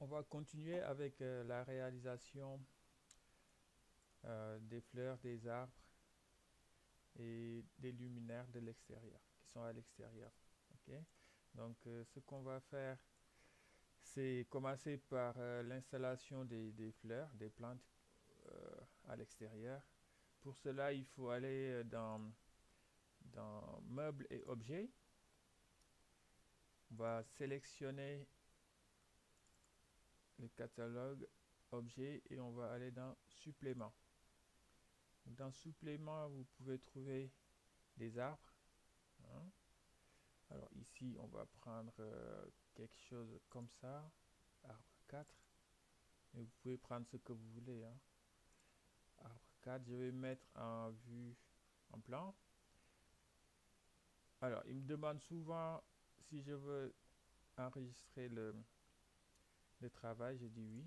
on va continuer avec euh, la réalisation euh, des fleurs, des arbres et des luminaires de l'extérieur, qui sont à l'extérieur. Donc euh, ce qu'on va faire, c'est commencer par l'installation des, des, fleurs, des plantes à l'extérieur. Pour cela, il faut aller dans, dans Meubles et Objets. On va sélectionner catalogue objet et on va aller dans supplément. Dans supplément, vous pouvez trouver des arbres. Hein. Alors ici, on va prendre euh, quelque chose comme ça, arbre 4. Et vous pouvez prendre ce que vous voulez. Hein. Arbre 4, je vais mettre en vue en plan. Alors, il me demande souvent si je veux enregistrer le, le travail, je dis oui.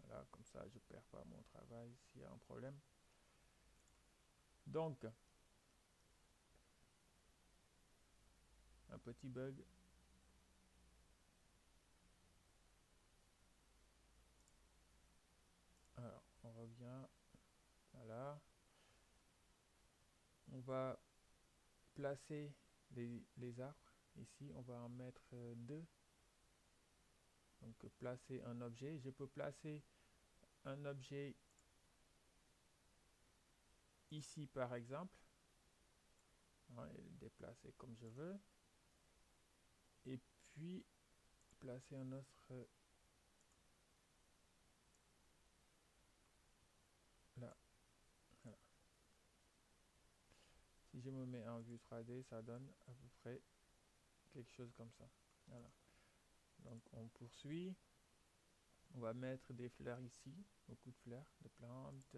Voilà, comme ça, je perds pas mon travail s'il y a un problème. Donc, un petit bug. Alors, on revient. Voilà. On va placer les, les arbres. Ici, on va en mettre euh, deux. Donc placer un objet. Je peux placer un objet ici par exemple. et le déplacer comme je veux. Et puis placer un autre là. Si je me mets en vue 3D, ça donne à peu près quelque chose comme ça. Voilà. Donc on poursuit. On va mettre des fleurs ici, beaucoup de fleurs, de plantes,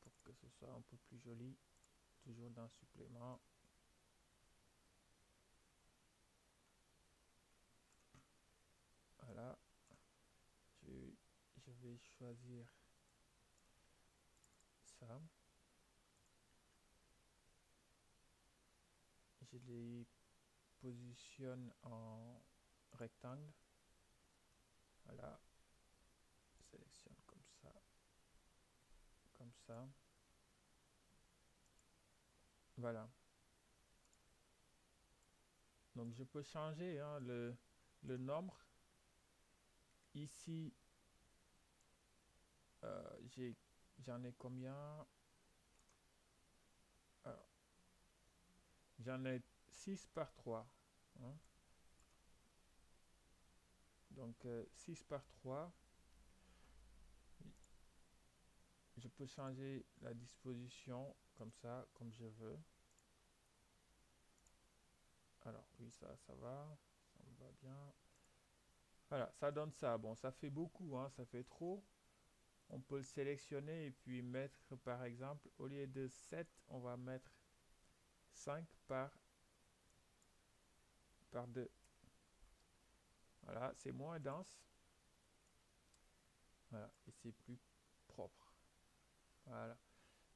pour que ce soit un peu plus joli. Toujours dans supplément. Voilà. Je, je vais choisir ça. Je les positionne en rectangle. Voilà. Sélectionne comme ça. Comme ça. Voilà. Donc je peux changer hein, le, le nombre. Ici, euh, j'ai j'en ai combien? J'en ai 6 par 3. Donc 6 euh, par 3. Je peux changer la disposition comme ça, comme je veux. Alors oui, ça, ça va. Ça me va bien. Voilà, ça donne ça. Bon, ça fait beaucoup, hein, ça fait trop. On peut le sélectionner et puis mettre, par exemple, au lieu de 7, on va mettre 5 par, par 2. C'est moins dense. Voilà, et c'est plus propre. Voilà.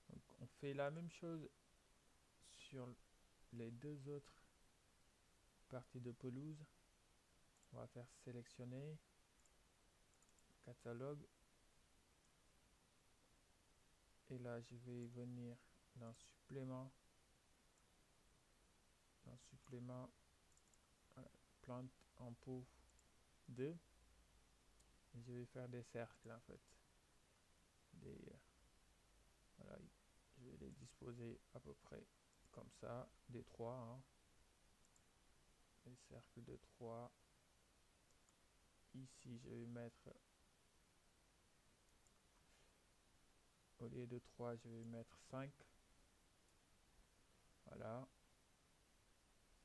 Donc on fait la même chose sur les deux autres parties de pelouse. On va faire sélectionner catalogue. Et là, je vais venir dans supplément, dans supplément, euh, plante en pot 2 je vais faire des cercles en fait. Des voilà je vais les disposer à peu près comme ça des trois hein. des cercles de 3 ici je vais mettre au lieu de 3 je vais mettre 5 voilà.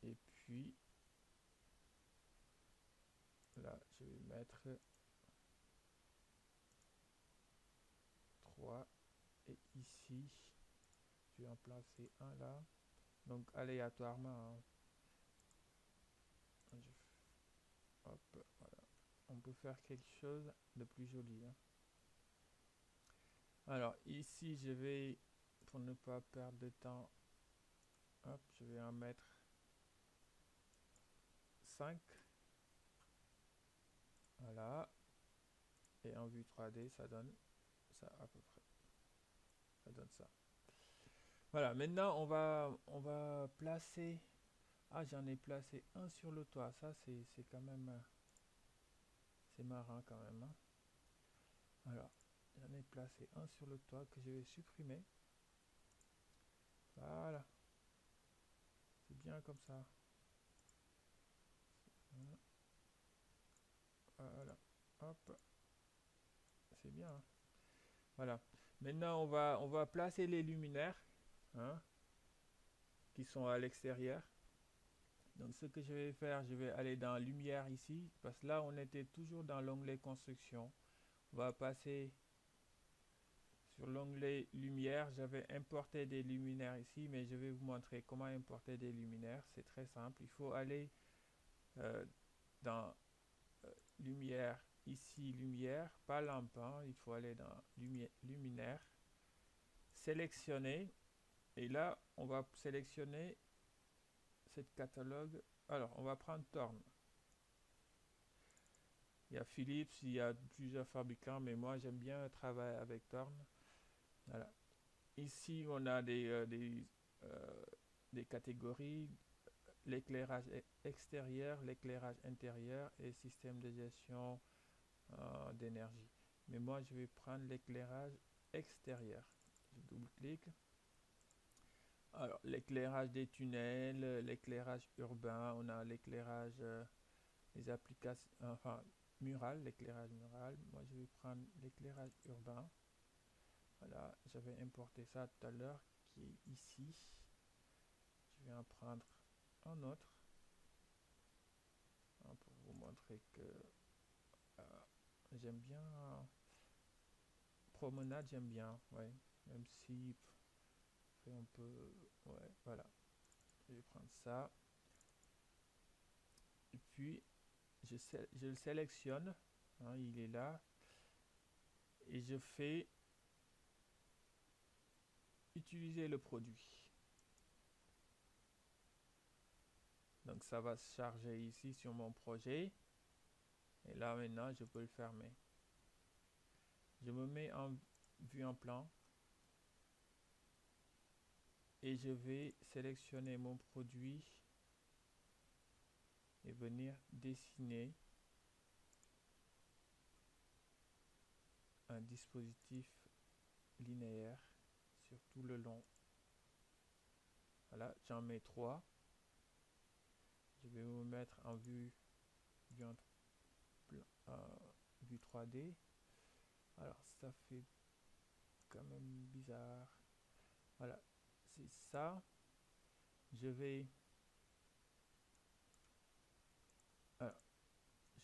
Et puis là je vais mettre 3 et ici je vais en placer un là donc aléatoirement hein. on peut faire quelque chose de plus joli hein. alors ici je vais pour ne pas perdre de temps je vais en mettre 5 Et en vue 3D, ça donne ça à peu près. Ça donne ça. Voilà, maintenant on va, on va placer... Ah, j'en ai placé un sur le toit. Ça, c'est quand même... C'est marrant quand même. Hein. Voilà, j'en ai placé un sur le toit que je vais supprimer. Voilà. C'est bien comme ça. Voilà. Hop. C'est bien. Hein. Voilà. Maintenant, on va, placer les luminaires hein, qui sont à l'extérieur. Donc, ce que je vais faire, je vais aller dans Lumière ici. Parce que là, on était toujours dans l'onglet Construction. On va passer sur l'onglet Lumière. J'avais importé des luminaires ici, mais je vais vous montrer comment importer des luminaires. C'est très simple. Il faut aller euh, dans Lumière ici lumière, pas lampe, hein. il faut aller dans luminaire, sélectionner, et là on va sélectionner cette catalogue. Alors on va prendre Torn. Il y a Philips, il y a plusieurs fabricants, mais moi j'aime bien travailler avec Torn. Voilà. Ici on a des, euh, des, euh, des catégories l'éclairage e-, extérieur, l'éclairage intérieur et système de gestion euh, d'énergie. Mais moi, je vais prendre l'éclairage extérieur. Je double-clique. Alors, l'éclairage des tunnels, l'éclairage urbain, on a l'éclairage, euh, des applications, enfin, mural, l'éclairage mural. Moi, je vais prendre l'éclairage urbain. Voilà, j'avais importé ça tout à l'heure, qui est ici. Je vais en prendre un autre. Hein, pour vous montrer que j'aime bien promenade j'aime bien ouais. Même si on peut ouais voilà. Je vais prendre ça. Et puis je, je le sélectionne hein, il est là. Et je fais utiliser le produit ça va se charger ici sur mon projet et là maintenant, je peux le fermer. Je me mets en vue en plan. Et je vais sélectionner mon produit et venir dessiner un dispositif linéaire sur tout le long. Voilà, j'en mets trois. Je vais me mettre en vue, vue en vue 3D. Alors ça fait quand même bizarre. Voilà, c'est ça. Je vais...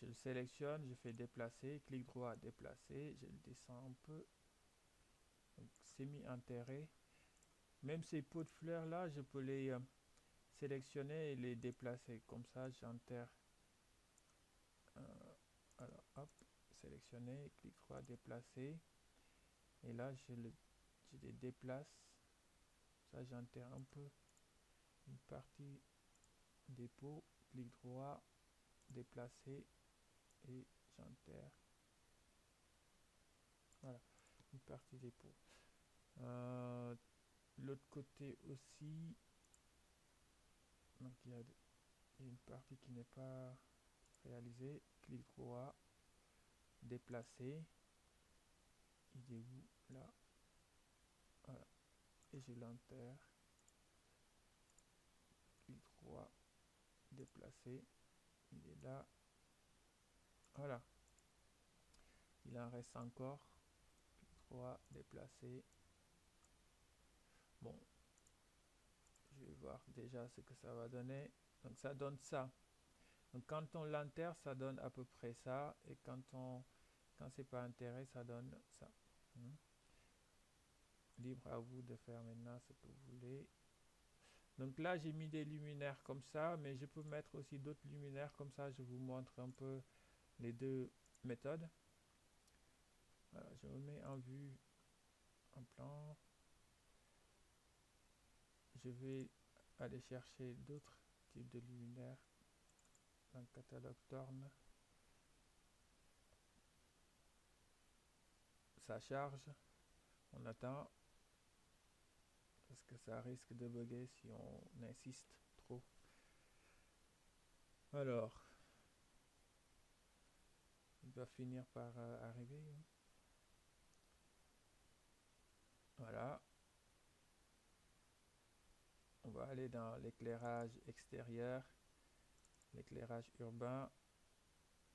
je le sélectionne, je fais déplacer, clic droit, déplacer, je le descends un peu. mis enterré. Même ces pots de fleurs là, je peux les euh, sélectionner et les déplacer. Comme ça, j'enterre alors hop sélectionner clic droit déplacer. Et là je, le, je les déplace. Ça j'enterre un peu une partie des pots. Clic droit déplacer et j'enterre. Voilà une partie des pots. Euh, l'autre côté aussi donc il y a une partie qui n'est pas réalisée clic droit, déplacer. Il est où? Là. Voilà. Et je l'enterre. Clic droit, déplacer. Il est là. Voilà. Il en reste encore. Clic droit, déplacer. Bon. Vais voir déjà ce que ça va donner. Donc ça donne ça. Donc quand on l'enterre, ça donne à peu près ça. Et quand on quand c'est pas enterré, ça donne ça. Hmm. Libre à vous de faire maintenant ce que vous voulez. Donc là, j'ai mis des luminaires comme ça, mais je peux mettre aussi d'autres luminaires comme ça. Je vous montre un peu les deux méthodes. Je me mets en vue, en plan. Je vais aller chercher d'autres types de luminaires dans le catalogue Torn. ça charge. On attend. Parce que ça risque de bugger si on insiste trop. Alors, il va finir par euh, arriver. Hein. Voilà. On va aller dans l'éclairage extérieur, l'éclairage urbain,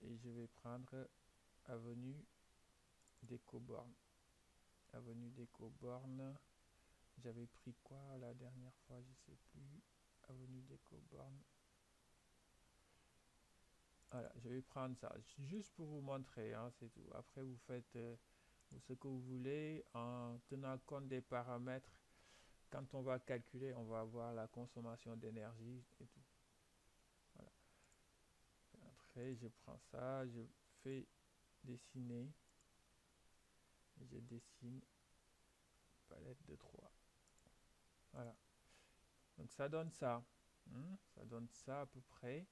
et je vais prendre avenue des Cobornes. Avenue des Cobornes. J'avais pris quoi la dernière fois, je sais plus. Avenue des Cobornes. Voilà, je vais prendre ça juste pour vous montrer, hein, c'est tout. Après, vous faites euh, ce que vous voulez en tenant compte des paramètres. Quand on va calculer, on va avoir la consommation d'énergie et tout. Voilà. Après, je prends ça, je fais dessiner. Je dessine palette de 3. Voilà. Donc ça donne ça. Hein. Ça donne ça à peu près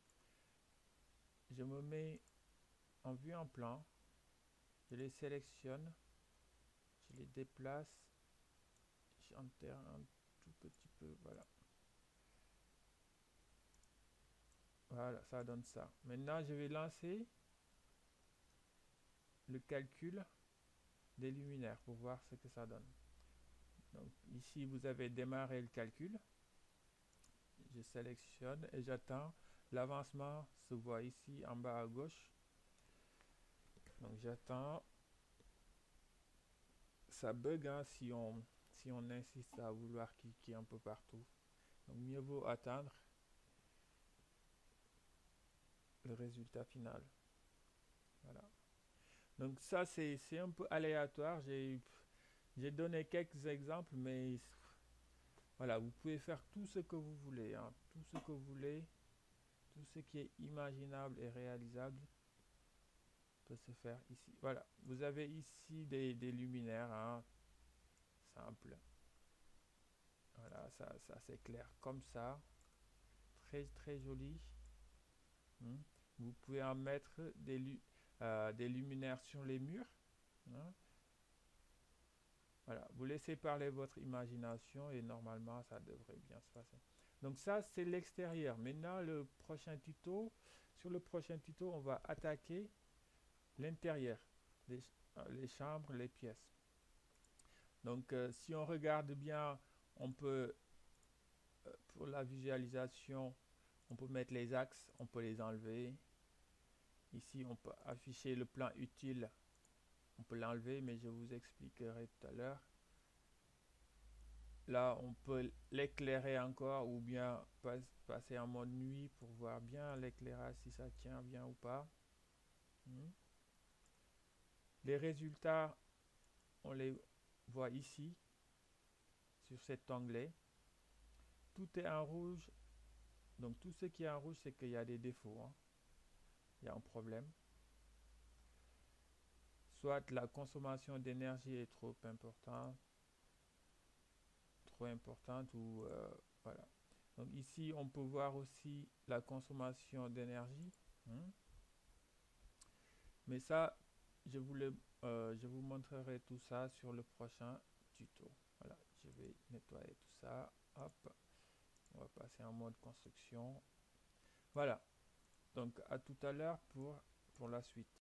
je me mets en vue en plan, je les sélectionne, je les déplace, j'enterre un tout petit peu, voilà. Voilà, ça donne ça. Maintenant, je vais lancer le calcul des luminaires pour voir ce que ça donne. Donc ici, vous avez démarré le calcul. Je sélectionne et j'attends L'avancement se voit ici en bas à gauche. Donc j'attends. Ça bug hein, si, on, si on insiste à vouloir cliquer un peu partout. Donc mieux vaut attendre le résultat final. Voilà. Donc ça c'est un peu aléatoire. J'ai donné quelques exemples, mais voilà, vous pouvez faire tout ce que vous voulez. Hein, tout ce que vous voulez tout ce qui est imaginable et réalisable peut se faire ici. Voilà, vous avez ici des, luminaires hein, simples. Voilà, ça, ça s'éclaire comme ça. Très très joli. Hmm. Vous pouvez en mettre des, euh, luminaires sur les murs. Hein. Voilà, vous laissez parler votre imagination et normalement ça devrait bien se passer. Donc ça, c'est l'extérieur. Maintenant, le prochain tuto, sur le prochain tuto, on va attaquer l'intérieur, les, chambres, les pièces. Donc, euh, si on regarde bien, on peut, euh, pour la visualisation, on peut mettre les axes, on peut les enlever. Ici, on peut afficher le plan utile, on peut l'enlever, mais je vous expliquerai tout à l'heure. Là, on peut l'éclairer encore ou bien passer en mode nuit pour voir bien l'éclairage si ça tient bien ou pas. Hmm. Les résultats, on les voit ici, sur cet onglet. Tout est en rouge. Donc tout ce qui est en rouge, c'est qu'il y a des défauts. Hein. Il y a un problème. Soit la consommation d'énergie est trop importante, importante ou euh, voilà. Donc ici, on peut voir aussi la consommation d'énergie. Hein. Mais ça, je, voulais, euh, je vous montrerai tout ça sur le prochain tuto. Voilà, je vais nettoyer tout ça. Hop, on va passer en mode construction. Voilà. Donc à tout à l'heure pour, pour la suite.